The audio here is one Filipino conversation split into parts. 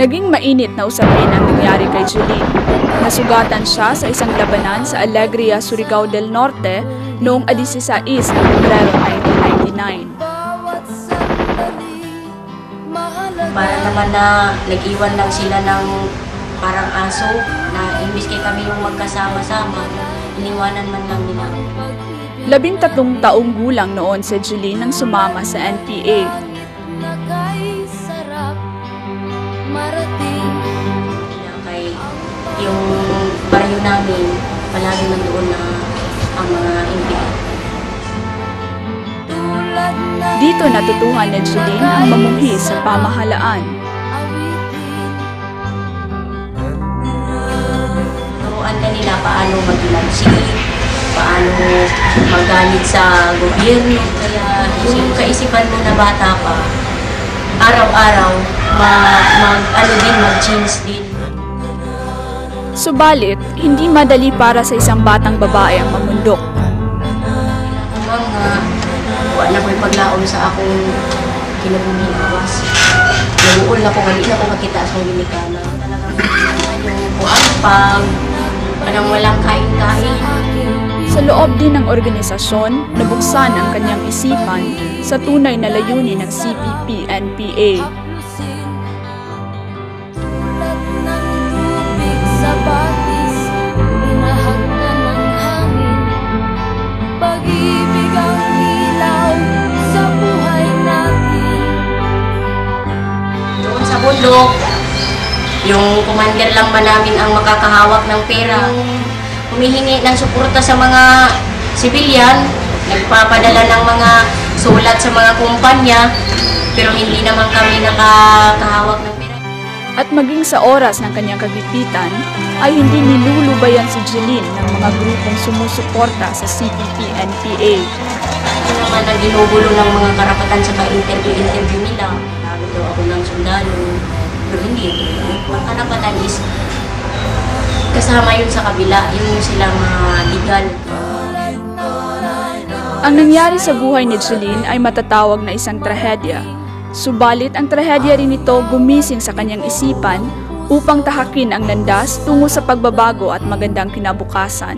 Naging mainit na usapin ang nangyari kay Jeline. Nasugatan siya sa isang labanan sa Alegria, Surigao del Norte noong 16 ng Pebrero 1999. Para naman na nag-iwan lang sila ng parang aso na imbis kay kami yung magkasama-sama, iniwanan man lang nila. Labing tatlong taong gulang noon si Jeline nang sumama sa NPA. Marating Kaya kay yung baryo namin, palagi nandoon na ang mga na Dito natutuhan ni Jeline ang mamuhi sa pamahalaan. Turuan ka nila paano mag-lansi, paano magalit sa gobyerno. Kaya yung kaisipan mo na bata pa, araw-araw, ma mag, ano din, mag-change din. Subalit, hindi madali para sa isang batang babae ang mamundok. Hanggang nga, wala ko'y paglaom sa akong kinabuhi awas. Nabuol na ko, hindi na ko makita sa ginikana. Talagang yung kuang pag, parang walang kain-kain. Sa loob din ng organisasyon, nabuksan ang kanyang isipan sa tunay na layunin ng CPP-NPA. Pag-ibig ang ilaw sa buhay natin Doon sa bundok, yung commander lang ba namin ang makakahawak ng pera. Humihingi ng suporta sa mga sibilyan, nagpapadala ng mga sulat sa mga kumpanya, pero hindi naman kami nakakahawak ng pera. At maging sa oras ng kanyang kagipitan, ay hindi nilulubayan si Jeline ng mga grupong sumusuporta sa CPP-NPA. Ito naman ang ginugulo ng mga karapatan sa pa-interview-interview nila. Lalo daw ako ng sundalo. Pero hindi. Ang karapatan is kasama yun sa kabila. Yung silang legal. Ang nangyari sa buhay ni Jeline ay matatawag na isang trahedya. Subalit ang trahedya rin ito gumising sa kanyang isipan upang tahakin ang landas tungo sa pagbabago at magandang kinabukasan.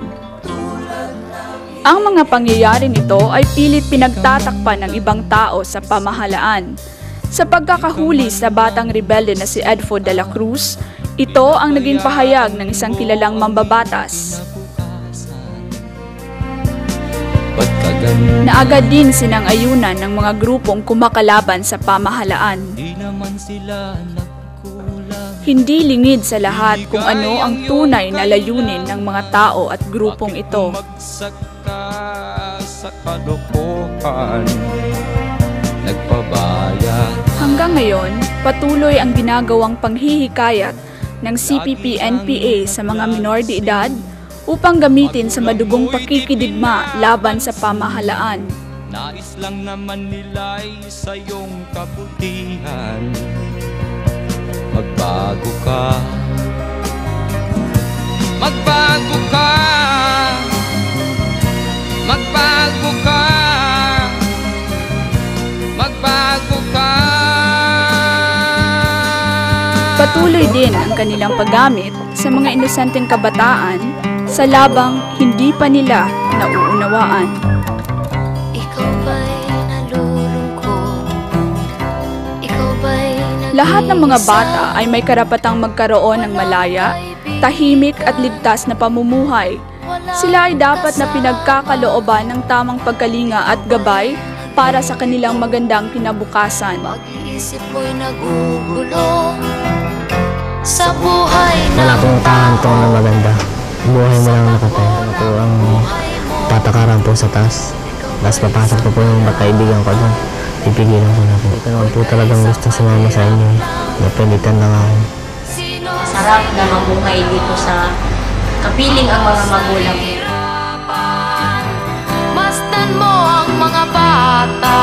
Ang mga pangyayari nito ay pilit pinagtatakpan ng ibang tao sa pamahalaan. Sa pagkakahuli sa batang rebelde na si Edfo de la Cruz, ito ang naging pahayag ng isang kilalang mambabatas. Pagkagan na agad din sinang-ayunan ng mga grupong kumakalaban sa pamahalaan. Hindi lingid sa lahat kung ano ang tunay na layunin ng mga tao at grupong ito. Nagpabaya Hanggang ngayon, patuloy ang ginagawang panghihikayat ng CPP-NPA sa mga minor de edad upang gamitin sa madugong pakikidigma laban sa pamahalaan. Nais lang naman nila'y sa iyong kabutihan. Magbago ka Patuloy din ang kanilang paggamit sa mga inosenteng kabataan sa labang hindi pa nila nauunawaan. Ikaw ba'y nalulungkot? Ikaw ba'y Lahat ng mga bata ay may karapatang magkaroon ng malaya, tahimik at ligtas na pamumuhay. Sila ay dapat na pinagkakalooban ng tamang pagkalinga at gabay para sa kanilang magandang kinabukasan. Pag-iisip mo'y nagugulo Sa buhay na Wala pong tahantong na maganda. Buhay mo lang nakataya. Po ang patakaran po sa taas. Tapos papasok po po yung kaibigan ko doon. Pipigilan ko na po. Ito naman po talagang gusto sumama sa inyo. Napilitan lang ako. Sarap na mabuhay dito sa kapiling ang mga magulang. hirapan Masdan mo ang mga bata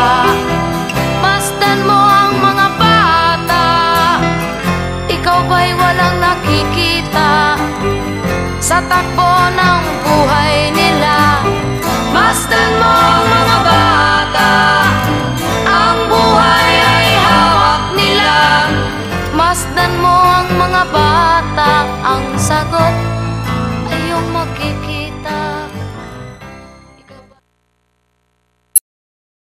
ang mga bata Ang sagot ay yung makikita